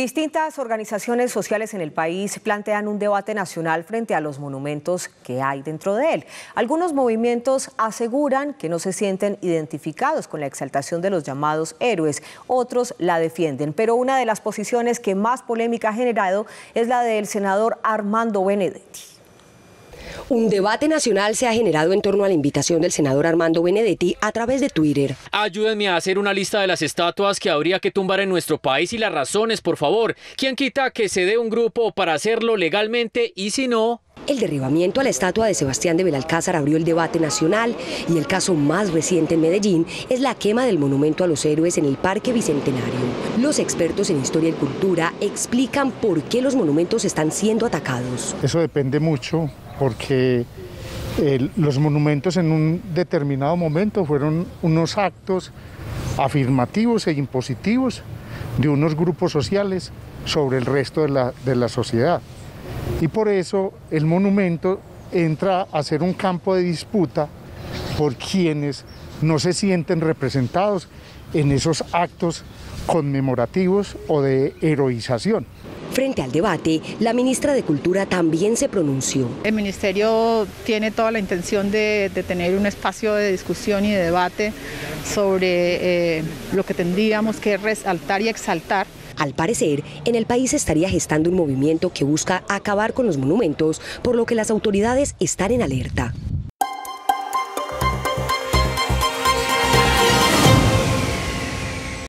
Distintas organizaciones sociales en el país plantean un debate nacional frente a los monumentos que hay dentro de él. Algunos movimientos aseguran que no se sienten identificados con la exaltación de los llamados héroes, otros la defienden, pero una de las posiciones que más polémica ha generado es la del senador Armando Benedetti. Un debate nacional se ha generado en torno a la invitación del senador Armando Benedetti a través de Twitter. Ayúdenme a hacer una lista de las estatuas que habría que tumbar en nuestro país y las razones, por favor. ¿Quién quita que se dé un grupo para hacerlo legalmente y si no, el derribamiento a la estatua de Sebastián de Belalcázar abrió el debate nacional y el caso más reciente en Medellín es la quema del monumento a los héroes en el Parque Bicentenario. Los expertos en historia y cultura explican por qué los monumentos están siendo atacados. Eso depende mucho porque los monumentos en un determinado momento fueron unos actos afirmativos e impositivos de unos grupos sociales sobre el resto de la, de la sociedad. Y por eso el monumento entra a ser un campo de disputa por quienes no se sienten representados en esos actos conmemorativos o de heroización. Frente al debate, la ministra de Cultura también se pronunció. El ministerio tiene toda la intención de, tener un espacio de discusión y de debate sobre eh, lo que tendríamos que resaltar y exaltar al parecer, en el país estaría gestando un movimiento que busca acabar con los monumentos, por lo que las autoridades están en alerta.